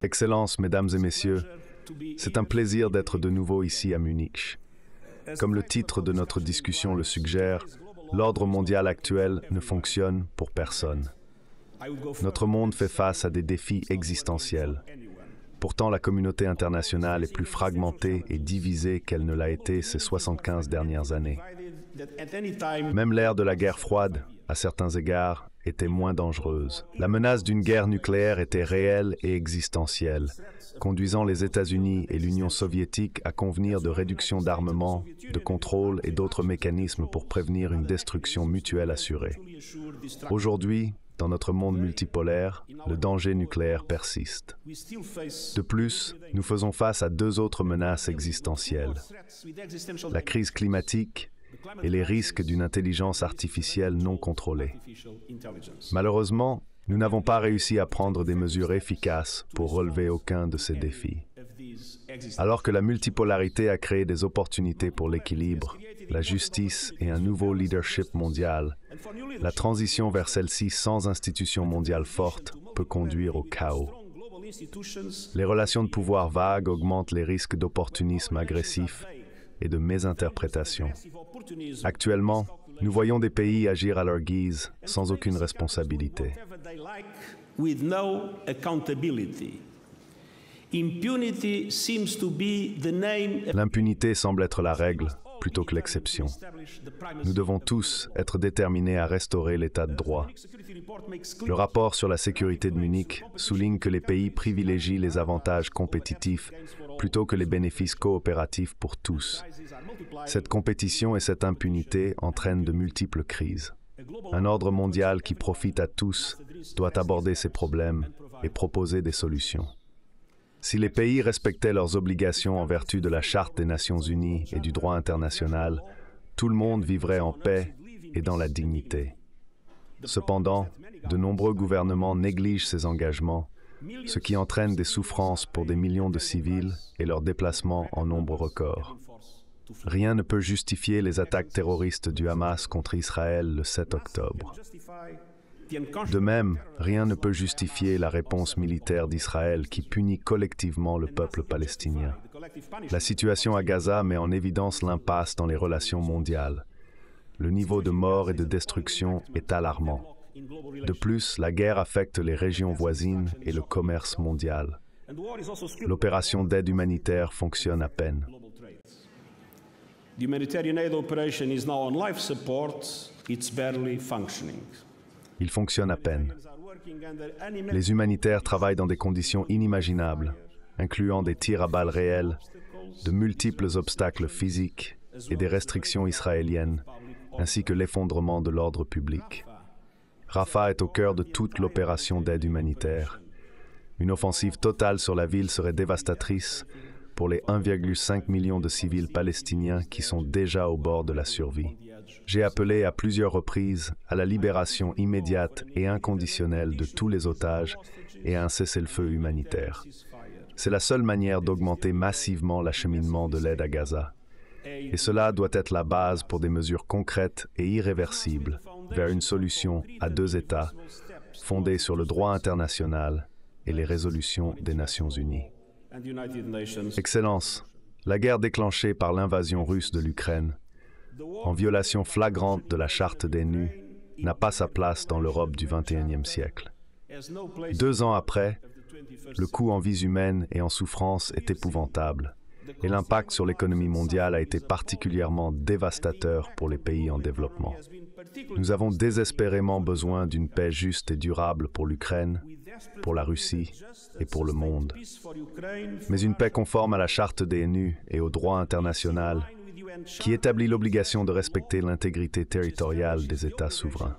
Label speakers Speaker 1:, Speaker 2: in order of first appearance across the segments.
Speaker 1: Excellences, Mesdames et Messieurs, c'est un plaisir d'être de nouveau ici à Munich. Comme le titre de notre discussion le suggère, l'ordre mondial actuel ne fonctionne pour personne. Notre monde fait face à des défis existentiels. Pourtant, la communauté internationale est plus fragmentée et divisée qu'elle ne l'a été ces 75 dernières années. Même l'ère de la guerre froide, à certains égards, était moins dangereuse. La menace d'une guerre nucléaire était réelle et existentielle, conduisant les États-Unis et l'Union soviétique à convenir de réduction d'armement, de contrôle et d'autres mécanismes pour prévenir une destruction mutuelle assurée. Aujourd'hui, dans notre monde multipolaire, le danger nucléaire persiste. De plus, nous faisons face à deux autres menaces existentielles, la crise climatique et les risques d'une intelligence artificielle non contrôlée. Malheureusement, nous n'avons pas réussi à prendre des mesures efficaces pour relever aucun de ces défis. Alors que la multipolarité a créé des opportunités pour l'équilibre, la justice et un nouveau leadership mondial, la transition vers celle-ci sans institution mondiale forte peut conduire au chaos.
Speaker 2: institutions
Speaker 1: Les relations de pouvoir vagues augmentent les risques d'opportunisme agressif et de mésinterprétation. Actuellement, nous voyons des pays agir à leur guise, sans aucune responsabilité. L'impunité semble être la règle plutôt que l'exception. Nous devons tous être déterminés à restaurer l'état de droit. Le rapport sur la sécurité de Munich souligne que les pays privilégient les avantages compétitifs plutôt que les bénéfices coopératifs pour tous. Cette compétition et cette impunité entraînent de multiples crises. Un ordre mondial qui profite à tous doit aborder ces problèmes et proposer des solutions. Si les pays respectaient leurs obligations en vertu de la Charte des Nations Unies et du droit international, tout le monde vivrait en paix et dans la dignité. Cependant, de nombreux gouvernements négligent ces engagements, ce qui entraîne des souffrances pour des millions de civils et leur déplacement en nombre record. Rien ne peut justifier les attaques terroristes du Hamas contre Israël le 7 octobre. De même, rien ne peut justifier la réponse militaire d'Israël qui punit collectivement le peuple palestinien. La situation à Gaza met en évidence l'impasse dans les relations mondiales. Le niveau de mort et de destruction est alarmant. De plus, la guerre affecte les régions voisines et le commerce mondial. L'opération d'aide humanitaire fonctionne à peine.
Speaker 2: global trade. The humanitarian aid operation is now on life support. It's barely functioning.
Speaker 1: Il fonctionne à peine. Les humanitaires travaillent dans des conditions inimaginables, incluant des tirs à balles réelles, de multiples obstacles physiques et des restrictions israéliennes, ainsi que l'effondrement de l'ordre public. Rafah est au cœur de toute l'opération d'aide humanitaire. Une offensive totale sur la ville serait dévastatrice pour les 1,5 million de civils palestiniens qui sont déjà au bord de la survie. J'ai appelé à plusieurs reprises à la libération immédiate et inconditionnelle de tous les otages et à un cessez-le-feu humanitaire. C'est la seule manière d'augmenter massivement l'acheminement de l'aide à Gaza. Et cela doit être la base pour des mesures concrètes et irréversibles vers une solution à deux États fondée sur le droit international et les résolutions des Nations Unies. Excellence, la guerre déclenchée par l'invasion russe de l'Ukraine, en violation flagrante de la charte des nus, n'a pas sa place dans l'Europe du XXIe siècle. Deux ans après,
Speaker 2: in the 21st
Speaker 1: le coût en vies humaines et en souffrances est épouvantable, et l'impact sur l'économie mondiale a été particulièrement dévastateur pour les pays en développement. Nous avons désespérément besoin d'une paix juste et durable pour l'Ukraine, pour la Russie et pour le monde. Mais une paix conforme à la charte des nus et au droit international qui établit l'obligation de respecter l'intégrité territoriale des États souverains.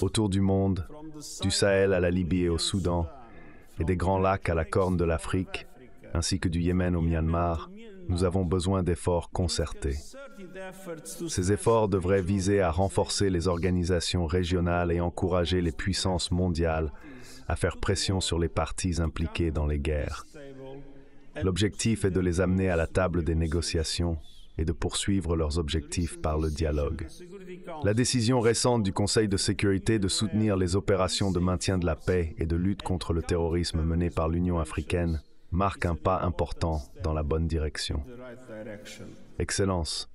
Speaker 1: Autour du monde, du Sahel à la Libye et au Soudan, et des grands lacs à la corne de l'Afrique, ainsi que du Yémen au Myanmar, nous avons besoin d'efforts concertés. Ces efforts devraient viser à renforcer les organisations régionales et encourager les puissances mondiales à faire pression sur les parties impliquées dans les guerres. L'objectif est de les amener à la table des négociations et de poursuivre leurs objectifs par le dialogue. La décision récente du Conseil de sécurité de soutenir les opérations de maintien de la paix et de lutte contre le terrorisme menées par l'Union africaine marque un pas important dans la bonne direction. Excellence.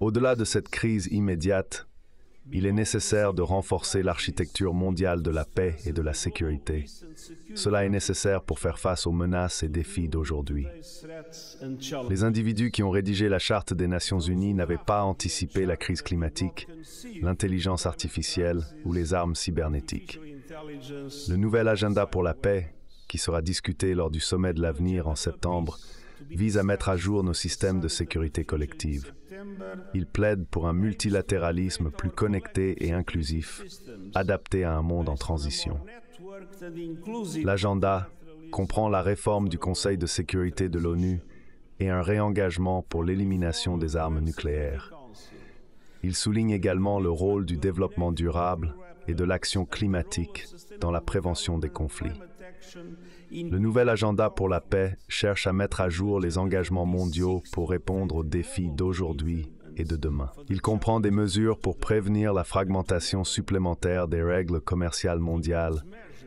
Speaker 1: Au-delà de cette crise immédiate, il est nécessaire de renforcer l'architecture mondiale de la paix et de la sécurité. Cela est nécessaire pour faire face aux menaces et défis d'aujourd'hui. Les individus qui ont rédigé la Charte des Nations Unies n'avaient pas anticipé la crise climatique, l'intelligence artificielle ou les armes cybernétiques. Le nouvel agenda pour la paix, qui sera discuté lors du sommet de l'avenir en septembre, vise à mettre à jour nos systèmes de sécurité collective. Il plaide pour un multilatéralisme plus connecté et inclusif, adapté à un monde en transition. L'agenda comprend la réforme du Conseil de sécurité de l'ONU et un réengagement pour l'élimination des armes nucléaires. Il souligne également le rôle du développement durable et de l'action climatique dans la prévention des conflits. Le nouvel agenda pour la paix cherche à mettre à jour les engagements mondiaux pour répondre aux défis d'aujourd'hui et de demain. Il comprend des mesures pour prévenir la fragmentation supplémentaire des règles commerciales mondiales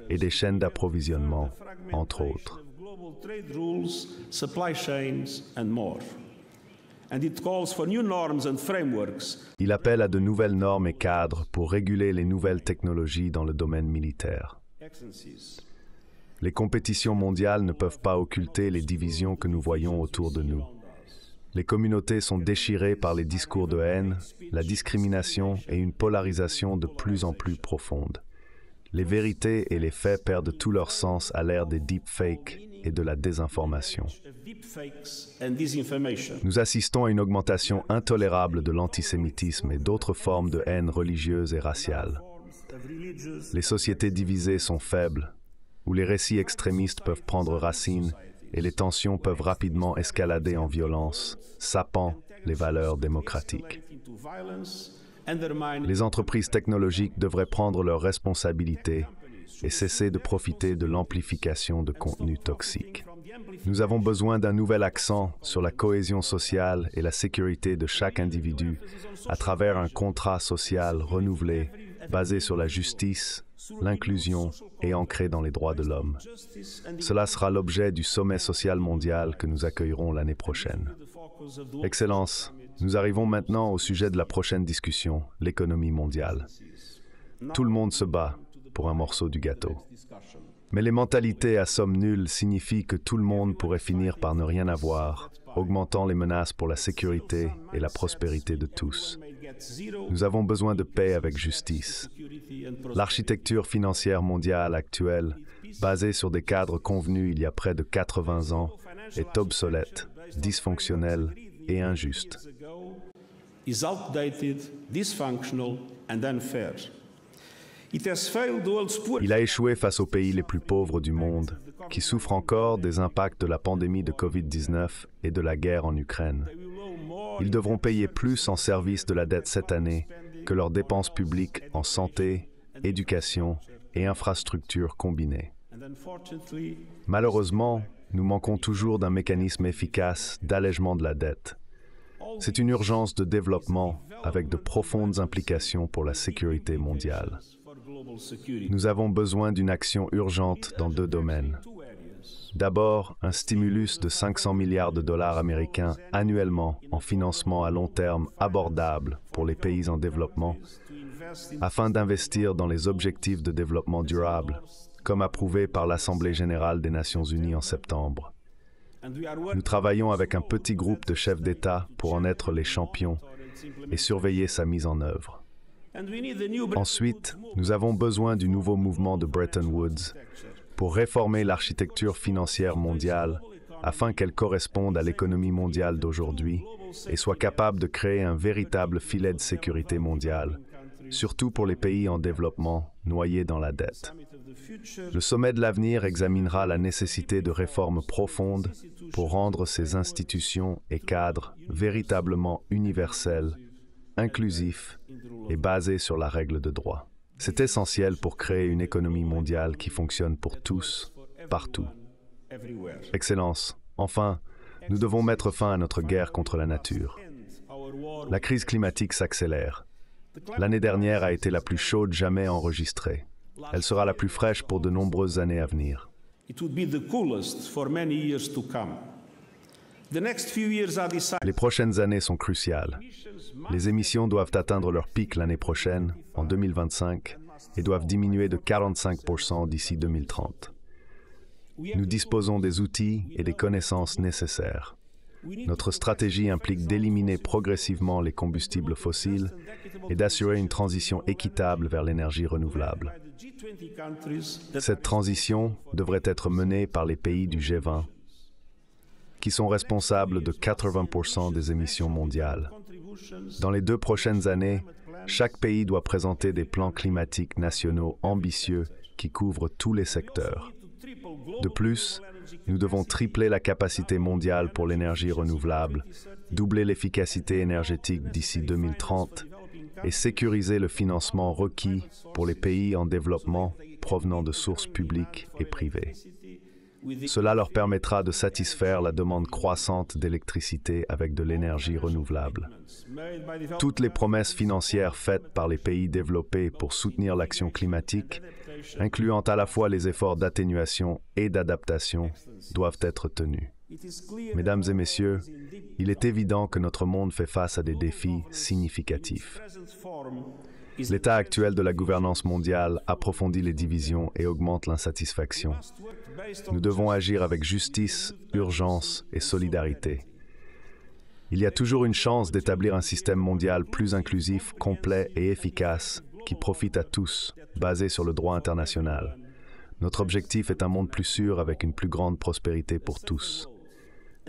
Speaker 1: et des chaînes d'approvisionnement, entre autres. Il appelle à de nouvelles normes et cadres pour réguler les nouvelles technologies dans le domaine militaire. Les compétitions mondiales ne peuvent pas occulter les divisions que nous voyons autour de nous. Les communautés sont déchirées par les discours de haine, la discrimination et une polarisation de plus en plus profonde. Les vérités et les faits perdent tout leur sens à l'ère des deepfakes et de la désinformation. Nous assistons à une augmentation intolérable de l'antisémitisme et d'autres formes de haine religieuse et raciale. Les sociétés divisées sont faibles, où les récits extrémistes peuvent prendre racine et les tensions peuvent rapidement escalader en violence, sapant les valeurs démocratiques. Les entreprises technologiques devraient prendre leurs responsabilités et cesser de profiter de l'amplification de contenus toxiques. Nous avons besoin d'un nouvel accent sur la cohésion sociale et la sécurité de chaque individu à travers un contrat social renouvelé basé sur la justice, l'inclusion et ancré dans les droits de l'homme. Cela sera l'objet du sommet social mondial que nous accueillerons l'année prochaine. Excellence, nous arrivons maintenant au sujet de la prochaine discussion, l'économie mondiale. Tout le monde se bat pour un morceau du gâteau. Mais les mentalités à somme nulle signifient que tout le monde pourrait finir par ne rien avoir, augmentant les menaces pour la sécurité et la prospérité de tous. Nous avons besoin de paix avec justice. L'architecture financière mondiale actuelle, basée sur des cadres convenus il y a près de 80 ans, est obsolète, dysfonctionnelle et injuste. Il a échoué face aux pays les plus pauvres du monde, qui souffrent encore des impacts de la pandémie de COVID-19 et de la guerre en Ukraine. Ils devront payer plus en service de la dette cette année que leurs dépenses publiques en santé, éducation et infrastructures combinées. Malheureusement, nous manquons toujours d'un mécanisme efficace d'allègement de la dette. C'est une urgence de développement avec de profondes implications pour la sécurité mondiale. Nous avons besoin d'une action urgente dans deux domaines. D'abord, un stimulus de 500 milliards de dollars américains annuellement en financement à long terme abordable pour les pays en développement, afin d'investir dans les objectifs de développement durable, comme approuvé par l'Assemblée générale des Nations unies en septembre. Nous travaillons avec un petit groupe de chefs d'État pour en être les champions et surveiller sa mise en œuvre. Ensuite, nous avons besoin du nouveau mouvement de Bretton Woods pour réformer l'architecture financière mondiale afin qu'elle corresponde à l'économie mondiale d'aujourd'hui et soit capable de créer un véritable filet de sécurité mondiale, surtout pour les pays en développement noyés dans la dette. Le sommet de l'avenir examinera la nécessité de réformes profondes pour rendre ces institutions et cadres véritablement universels, inclusifs et basés sur la règle de droit. C'est essentiel pour créer une économie mondiale qui fonctionne pour tous, partout. Excellence. Enfin, Nous devons mettre fin à notre guerre contre la nature. La crise climatique s'accélère. L'année dernière a été la plus chaude jamais enregistrée. Elle sera la plus fraîche pour de nombreuses années à venir. Les prochaines années sont cruciales. Les émissions doivent atteindre leur pic l'année prochaine, en 2025, et doivent diminuer de 45% d'ici 2030. Nous disposons des outils et des connaissances nécessaires. Notre stratégie implique d'éliminer progressivement les combustibles fossiles et d'assurer une transition équitable vers l'énergie renouvelable. Cette transition devrait être menée par les pays du G20, qui sont responsables de 80% des émissions mondiales. Dans les deux prochaines années, chaque pays doit présenter des plans climatiques nationaux ambitieux qui couvrent tous les secteurs. De plus, nous devons tripler la capacité mondiale pour l'énergie renouvelable, doubler l'efficacité énergétique d'ici 2030 et sécuriser le financement requis pour les pays en développement provenant de sources publiques et privées. Cela leur permettra de satisfaire la demande croissante d'électricité avec de l'énergie renouvelable. Toutes les promesses financières faites par les pays développés pour soutenir l'action climatique, incluant à la fois les efforts d'atténuation et d'adaptation, doivent être tenues. Mesdames et messieurs, il est évident que notre monde fait face à des défis significatifs. L'état actuel de la gouvernance mondiale approfondit les divisions et augmente l'insatisfaction. Nous devons agir avec justice, urgence et solidarité. Il y a toujours une chance d'établir un système mondial plus inclusif, complet et efficace qui profite à tous, basé sur le droit international. Notre objectif est un monde plus sûr avec une plus grande prospérité pour tous.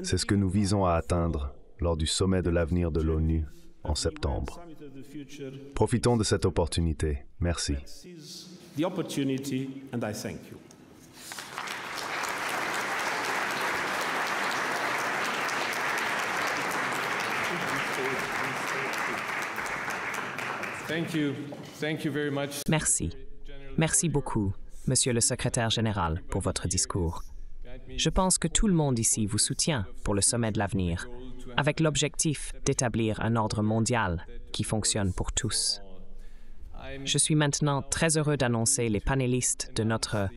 Speaker 1: C'est ce que nous visons à atteindre lors du sommet de l'avenir de l'ONU en septembre. Profitons de cette opportunité. Merci.
Speaker 3: Merci. Merci beaucoup, Monsieur le Secrétaire général, pour votre discours. Je pense que tout le monde ici vous soutient pour le sommet de l'avenir, avec l'objectif d'établir un ordre mondial qui fonctionne pour tous. Je suis maintenant très heureux d'annoncer les panélistes de notre